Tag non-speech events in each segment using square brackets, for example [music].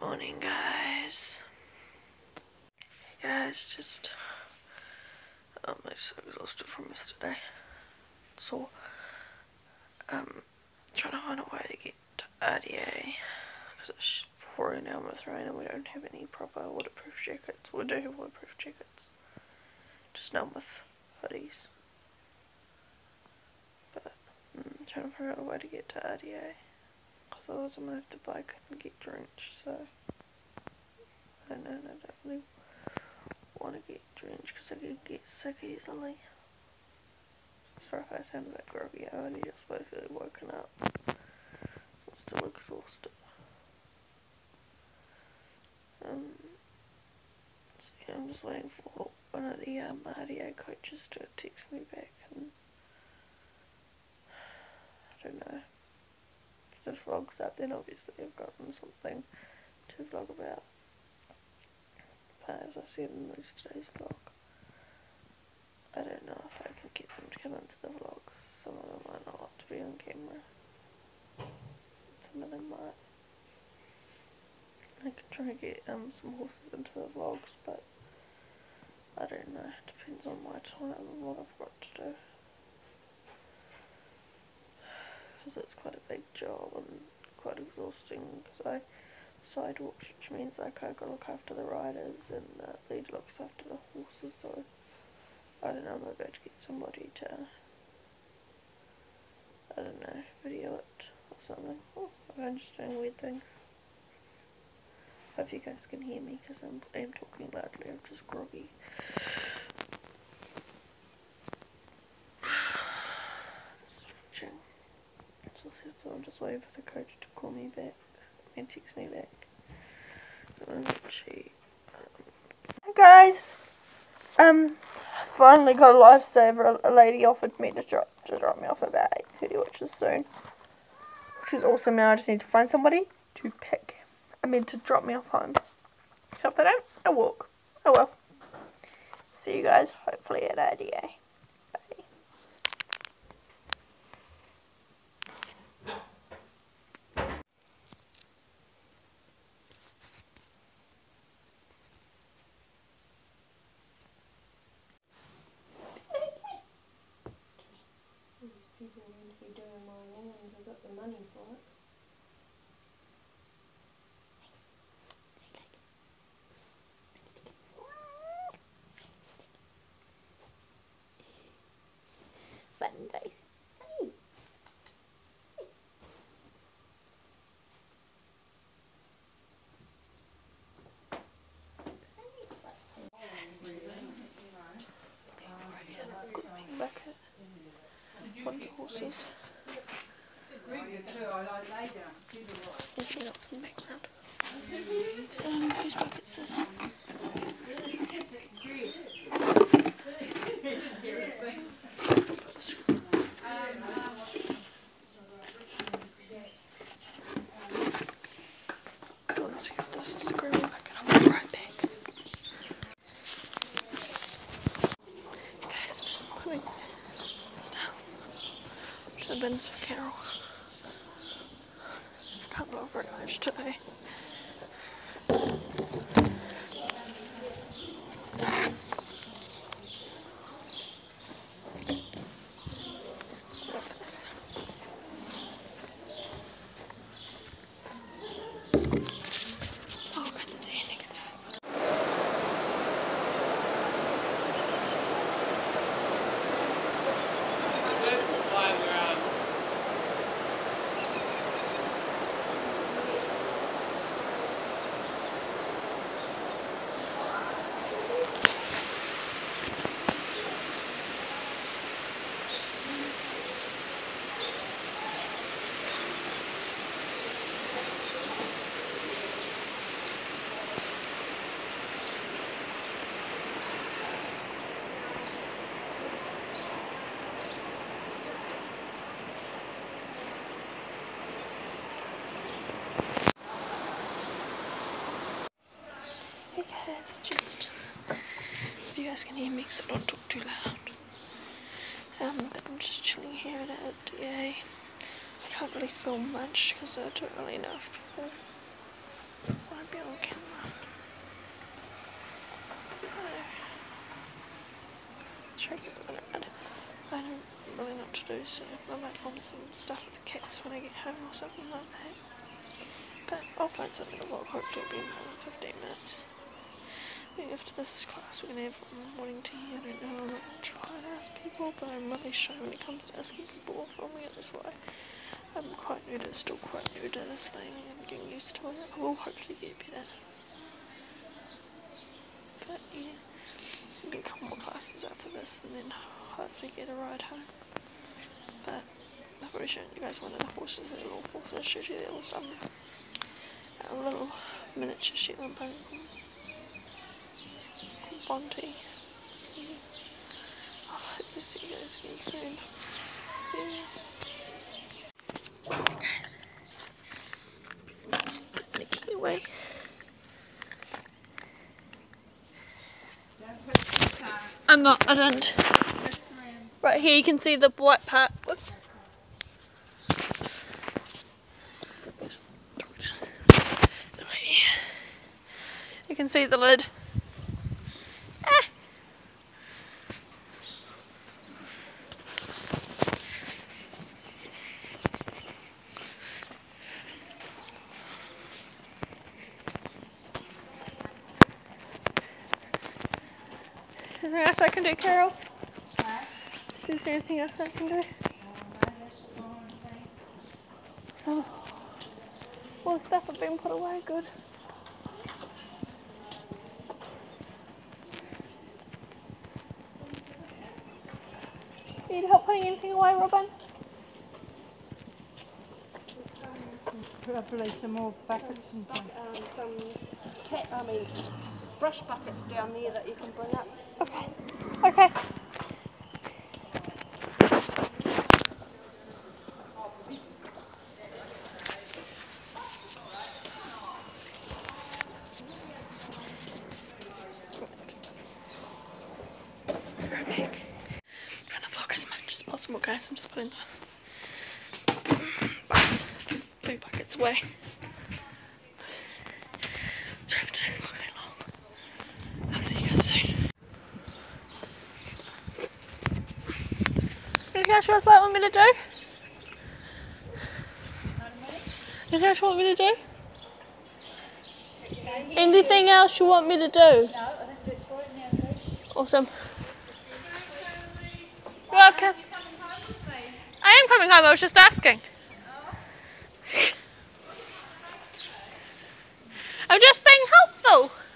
Morning, guys. Guys, just um, I'm so exhausted from yesterday. So, um, trying to find a way to get to RDA because it's pouring down with rain and we don't have any proper waterproof jackets. We do have waterproof jackets, just none with hoodies. But I'm trying to figure out a way to get to RDA otherwise I'm gonna have to bike and get drenched. So I don't know. I really want to get drenched because I can get sick easily. Sorry if I sound a bit groggy. I've only just basically woken up. I'm still exhausted. Um, so yeah, I'm just waiting for one of the um, RDA coaches to text me back and [sighs] I don't know. The vlog's up then obviously I've gotten something to vlog about. But as I said in yesterday's vlog, I don't know if I can get them to come into the vlog. Some of them might not want to be on camera. Some of them might. I could try and get um, some horses into the vlogs, but I don't know. It depends on my time and what I've got to do. Because it's quite a big job and quite exhausting. Because I side watch, which means like I gotta look after the riders and the lead looks after the horses. So I don't know. I'm about to get somebody to I don't know video it or something. Oh, I'm just doing weird things. Hope you guys can hear me because I'm, I'm talking loudly. I'm just groggy. Stretching. So I'm just waiting for the coach to call me back and text me back. Guys, um, finally got a lifesaver. A lady offered me to drop to drop me off about eight thirty, which is soon. Which is awesome. Now I just need to find somebody to pick. I mean to drop me off home. So if they don't, I walk. Oh well. See you guys hopefully at RDA. Bye. These people need to be doing my lawns. I've got the money for it. Button guys. Back at one of the horses. There's me up in the background. Um, whose ear mix I don't talk too loud. Um, but I'm just chilling here at RDA. I can't really film much because I don't really know if people want to be on camera. So, try to give it. I don't, I don't really know what to do, so I might film some stuff with the cats when I get home or something like that. But I'll find something to vlog, hopefully it'll be in 15 minutes. After this class we're going to have morning tea, I don't know, I'm going to try and ask people, but I'm really shy when it comes to asking people or filming this way. I'm quite new to, still quite new to this thing and getting used to it. I will hopefully get better. But yeah, a couple more classes after this and then hopefully get a ride home. But I've already shown you guys one of the horses, the little horse I showed you, there was um, a little miniature Shetland pony called So, I hope to see you guys again soon. See. I'm not, I don't. Right here you can see the white part. Whoops. You can see the lid. Is there anything else I can do, Carol? Is there anything else I can do? So, all the stuff have been put away, good. Need help putting anything away, Robin? Probably some more buckets and things. um, some tap, I mean, brush buckets down there that you can bring up. Okay. Okay. Guys. I'm just putting the food buckets away. Sorry for today's vlog a bit long. I'll see you guys soon. You guys like want me to do? You want me to do? Anything else you want me to do? Awesome. You're welcome. I am coming home, I was just asking. I'm just being helpful.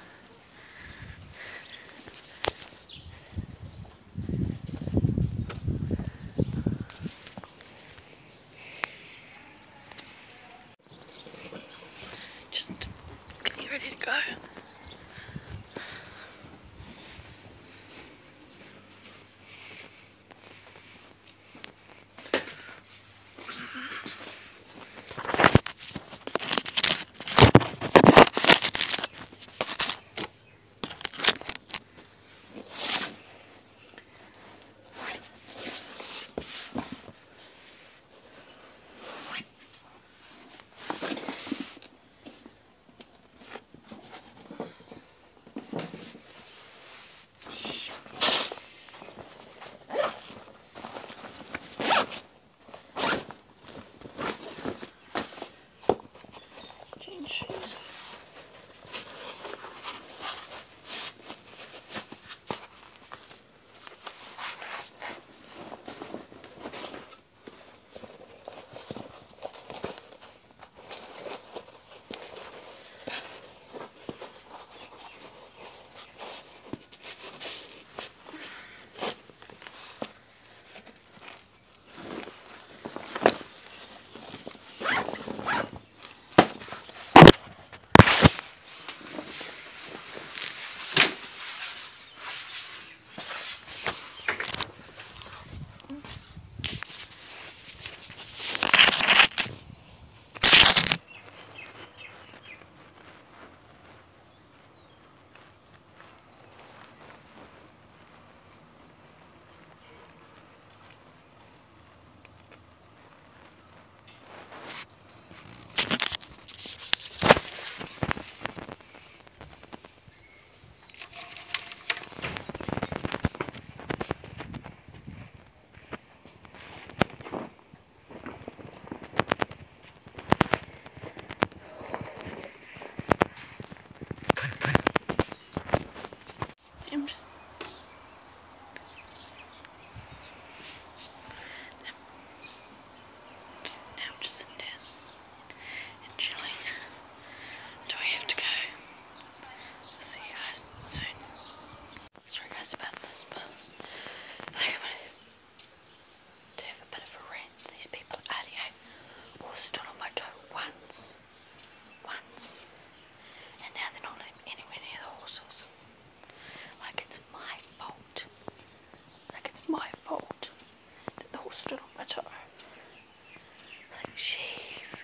Jeez.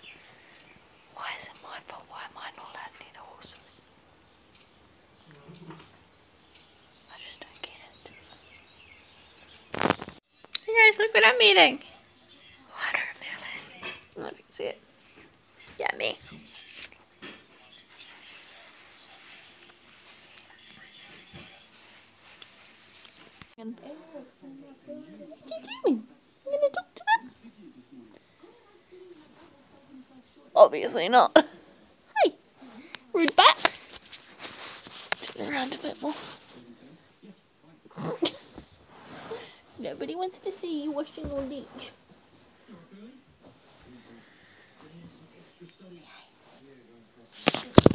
Why is it my fault? Why am I not allowed near the horses? I just don't get it. Hey guys, look what I'm eating. Obviously not. [laughs] Hey, rude bat. Turn around a bit more. [laughs] Nobody wants to see you washing your.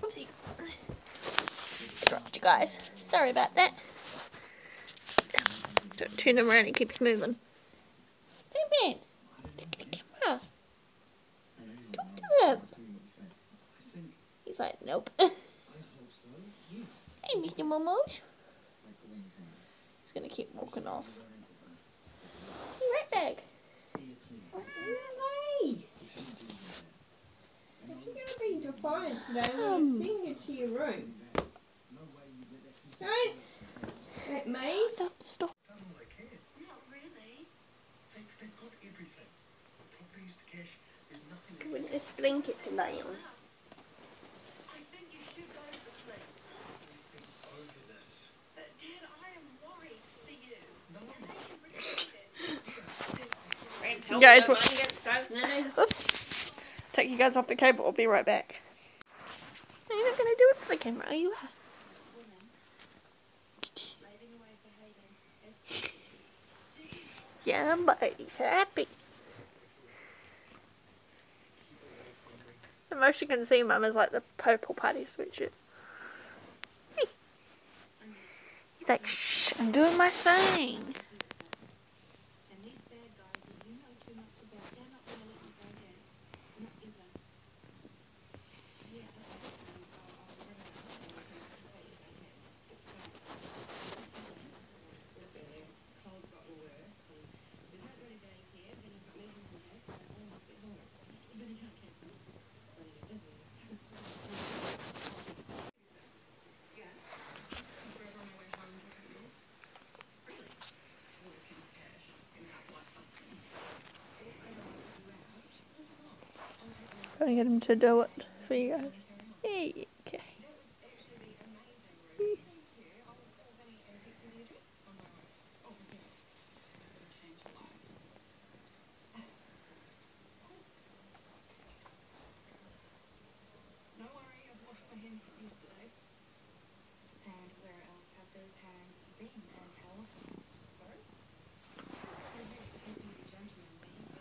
Oopsies. Dropped you guys. Sorry about that. Don't turn him around, he keeps moving. Hey man, look at the camera. Talk to them. He's like, nope. [laughs] hey, Mr. Momos. He's gonna keep walking off. Be right back. Nice. If you're going to be defiant today, we'll Um. send you to your room. Right? That me? That's the stuff. Not really. They've, they've got everything. The properties, the cash, there's nothing With this blanket to lay on. I think you should go to the police. over this. But Dad, I am worried for you. No one They can really get it. Guys, Tell what- me that mine gets now. [laughs] Oops. Take you guys off the cable. I'll be right back. Are you not going to do it for the camera, are you? Happy. The most you can see, Mum, is like the purple party sweatshirt. He's like, shh, I'm doing my thing. And these bad guys that you know too much about, they're not going to let you go down. Not even. Yeah, that's Cold's got worse, and there's nobody going here, then he's got meetings in there, so all must be horrible. But he can't cancel. Running a business. Trying to get him to do it for you guys. Hey, okay. No worry, I've washed my hands yesterday. And where else have those hands been and how often? Sorry? Oh, yes, this is a gentleman being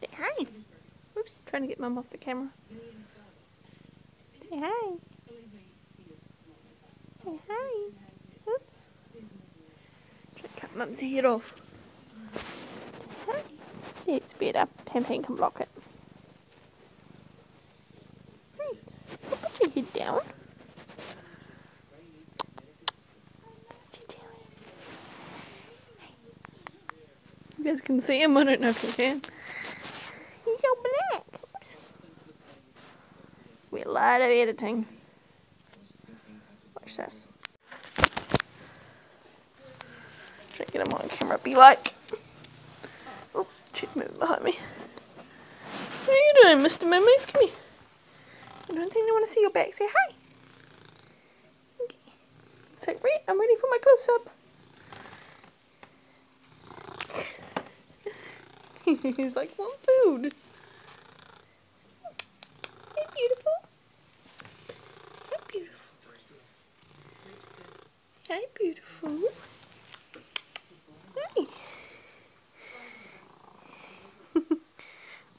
Say hi. Oops, trying to get mum off the camera. Say hi. Say hi. Oops. Try to cut mum's head off. Hi. It's better. Pampane can block it. Hey, put your head down. You guys can see him. I don't know if you can. He's so black. Oops. We a lot of editing. Watch this. Try to get him on camera. Be like. Oh, she's moving behind me. What are you doing, Mr. Mimi's? Come here. I don't think they want to see your back. Say hi. Okay. Say, right, I'm ready for my close up. [laughs] He's like, want food. Hey, beautiful. Hi, beautiful. Hi, beautiful. Hi. [laughs]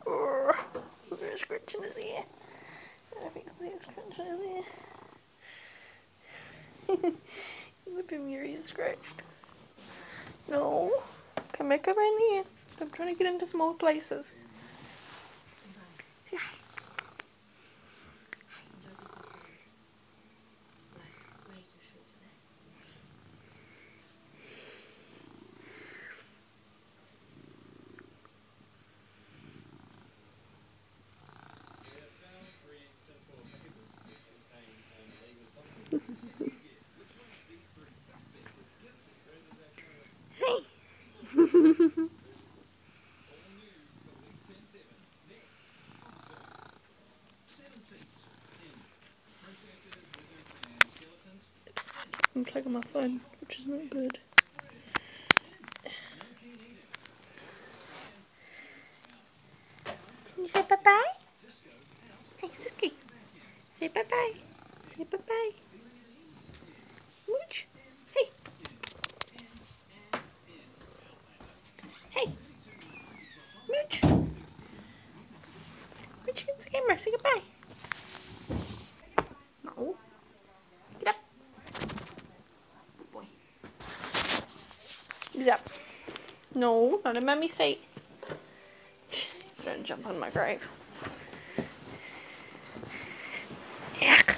oh, her scratching his ear. I see it scratching his ear. Look at your ear scratched. No. Come back around here. I'm trying to get into small places. I'm plugging my phone, which is not good. Can you say bye-bye? Hey, Suki. Say bye-bye. Say bye-bye. No, not in mummy's seat. Don't jump on my grave. Yuck.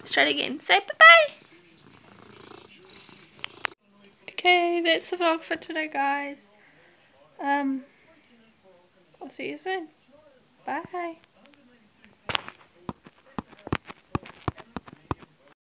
Let's try it again. Say bye-bye. Okay, that's the vlog for today, guys. Um, I'll see you soon. Bye.